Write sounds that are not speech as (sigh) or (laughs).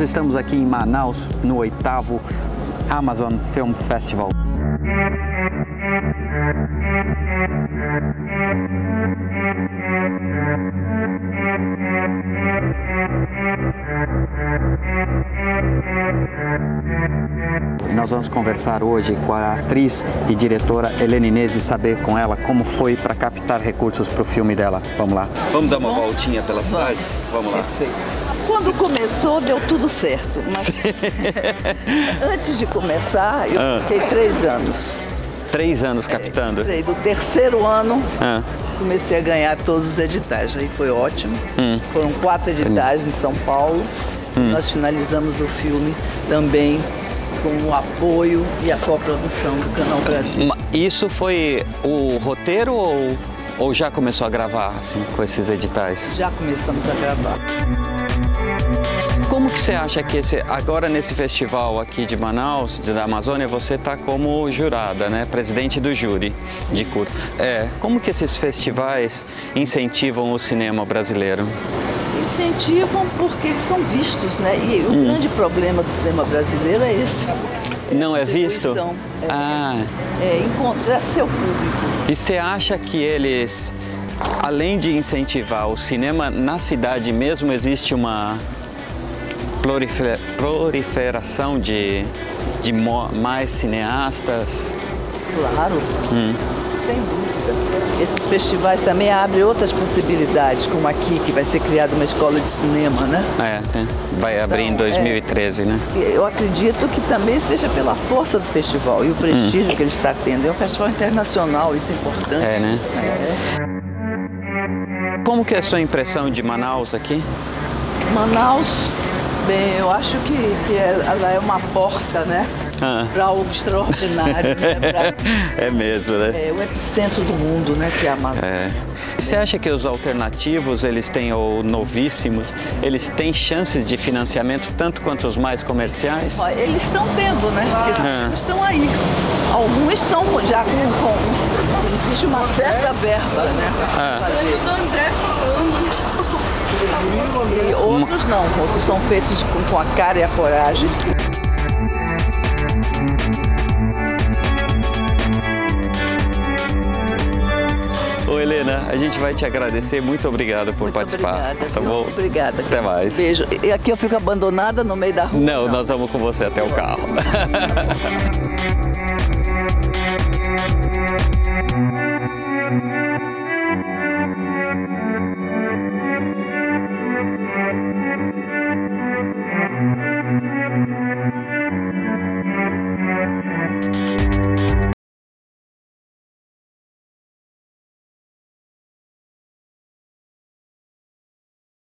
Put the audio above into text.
Estamos aqui em Manaus, no oitavo Amazon Film Festival. Nós vamos conversar hoje com a atriz e diretora Helena Inês e saber com ela como foi para captar recursos para o filme dela. Vamos lá. Vamos dar uma voltinha pela cidade? Vamos lá. Quando começou, deu tudo certo. Mas (laughs) antes de começar, eu Ah. fiquei três anos. Três anos captando. Entrei do terceiro ano, Ah, comecei a ganhar todos os editais. Aí foi ótimo. Hum. Foram quatro editais em São Paulo. Nós finalizamos o filme também com o apoio e a coprodução do Canal Brasil. isso foi o roteiro ou, ou já começou a gravar assim, com esses editais? Já começamos a gravar. Que você acha que esse, agora nesse festival aqui de Manaus, da Amazônia, você está como jurada, né? Presidente do júri de curta. É, como que esses festivais incentivam o cinema brasileiro? Incentivam porque eles são vistos, né? E o Hum. grande problema do cinema brasileiro é esse. Não é visto? É, Ah, é encontrar seu público. e você acha que eles, além de incentivar o cinema na cidade mesmo, existe uma prolife- proliferação de, de mais cineastas? Claro, sem dúvida. Esses festivais também abrem outras possibilidades, como aqui, que vai ser criada uma escola de cinema, né? É, né? vai abrir em Então, é. 2013, né? Eu acredito que também seja pela força do festival e o prestígio que ele está tendo. É um festival internacional, isso é importante. É, né? É. Como que é a sua impressão de Manaus aqui? Manaus, bem, eu acho que, que ela é uma porta, né? Ah. Para algo extraordinário, né? (laughs) Pra- É mesmo, né? é o epicentro do mundo, né? Que é a Amazônia. É. E Você acha que os alternativos, eles têm, ou novíssimos, eles têm chances de financiamento tanto quanto os mais comerciais? Ó, Eles estão tendo, né? Porque esses Ah. filmes estão aí. Alguns são já com, com- Existe uma certa verba, né? Ah. fazer. E outros não, outros são feitos com, com a cara e a coragem. Ô Helena, a gente vai te agradecer, muito obrigado por Muito participar. obrigada. Tá bom? Obrigada. Até mais. Beijo. E aqui eu fico abandonada no meio da rua? Não, nós vamos com você até o carro. (laughs)